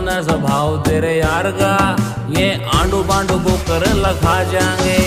अपना स्वभाव तेरे यार का ये आंडू बांडू को कर लखा जाएँगे।